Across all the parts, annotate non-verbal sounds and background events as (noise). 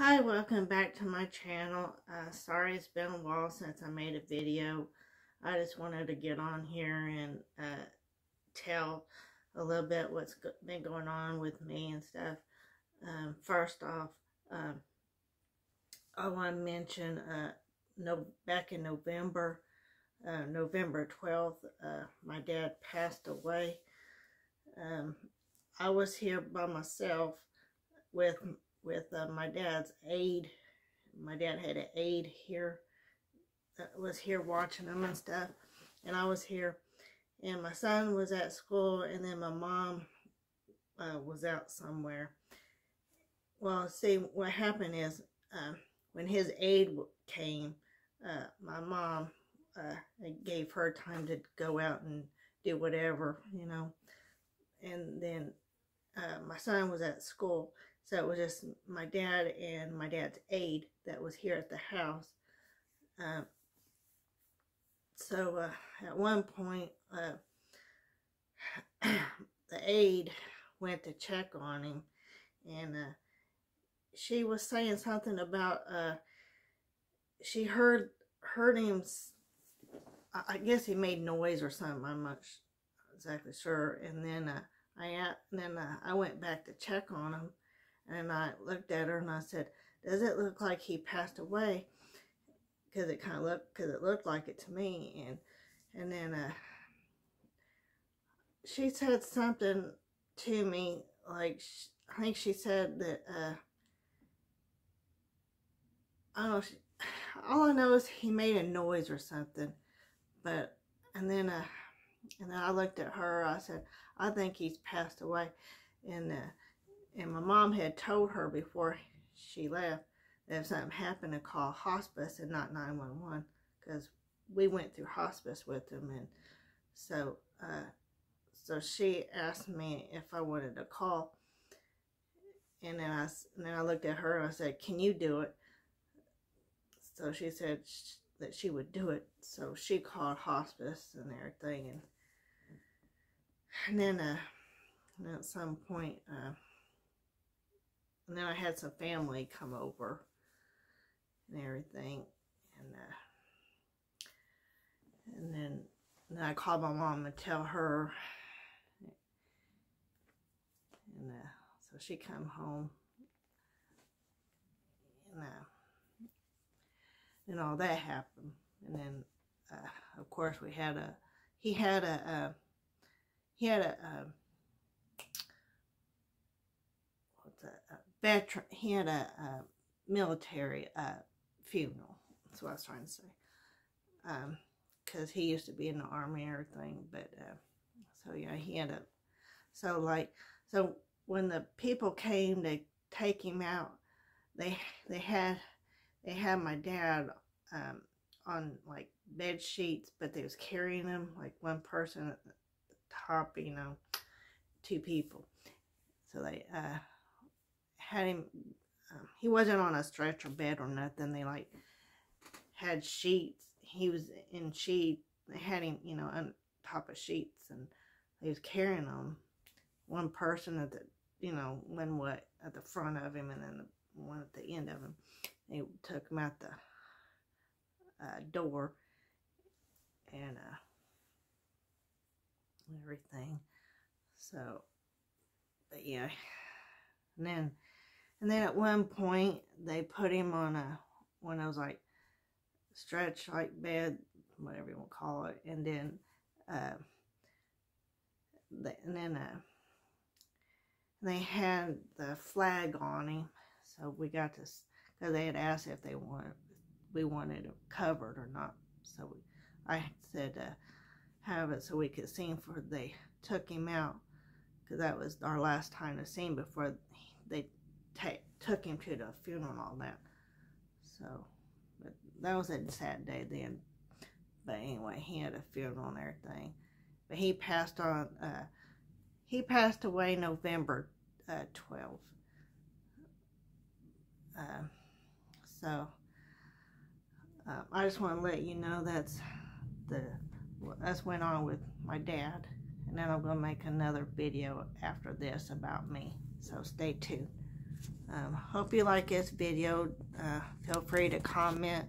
Hi, welcome back to my channel. Uh, sorry it's been a while since I made a video. I just wanted to get on here and uh, tell a little bit what's been going on with me and stuff. Um, first off, um, I want to mention uh, no, back in November, uh, November 12th, uh, my dad passed away. Um, I was here by myself with with uh, my dad's aide. My dad had an aide here that was here watching them and stuff. And I was here. And my son was at school. And then my mom uh, was out somewhere. Well, see, what happened is uh, when his aide came, uh, my mom uh, gave her time to go out and do whatever, you know. And then uh, my son was at school. So it was just my dad and my dad's aide that was here at the house. Uh, so uh, at one point, uh, (clears throat) the aide went to check on him, and uh, she was saying something about uh, she heard heard him. I guess he made noise or something. I'm not exactly sure. And then I then uh, I went back to check on him and I looked at her and I said, does it look like he passed away? Because it kind of looked, because it looked like it to me. And, and then uh, she said something to me, like, I think she said that, uh, I don't know, she, all I know is he made a noise or something. But, and then, uh, and then I looked at her, I said, I think he's passed away. And, uh, and my mom had told her before she left that if something happened to call hospice and not 911 because we went through hospice with them. And so uh, so she asked me if I wanted to call. And then I and then I looked at her and I said can you do it? So she said sh that she would do it. So she called hospice and everything. And and then uh, and at some point uh, and then I had some family come over and everything. And uh, and then, then I called my mom and tell her. And uh, so she come home. And, uh, and all that happened. And then, uh, of course, we had a, he had a, uh, he had a, uh, what's that, a veteran, he had a, a military uh, funeral. That's what I was trying to say. Because um, he used to be in the army and everything. But, uh, so yeah, he had a, so like, so when the people came to take him out, they, they had, they had my dad um, on like bed sheets, but they was carrying him, like one person at the top, you know, two people. So they, uh, had him, um, he wasn't on a stretcher bed or nothing. They like had sheets. He was in sheets. They had him, you know, on top of sheets and he was carrying them. One person at the, you know, one what at the front of him and then the one at the end of him. They took him out the uh, door and uh, everything. So, but yeah. And then and then at one point, they put him on a, one of those like stretch like bed, whatever you want to call it. And then, uh, and then, uh, they had the flag on him. So we got this, because they had asked if they wanted, we wanted it covered or not. So we, I said, have it so we could see him for they took him out because that was our last time to see him before they took him to the funeral and all that. So, but that was a sad day then. But anyway, he had a funeral and everything. But he passed on, uh, he passed away November uh, 12th. Uh, so, uh, I just want to let you know that's the, that's went on with my dad. And then I'm going to make another video after this about me. So stay tuned. Um, hope you like this video. Uh, feel free to comment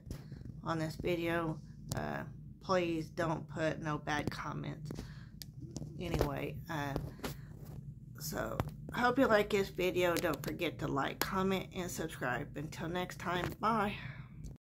on this video. Uh, please don't put no bad comments. Anyway, uh, so hope you like this video. Don't forget to like, comment, and subscribe. Until next time, bye.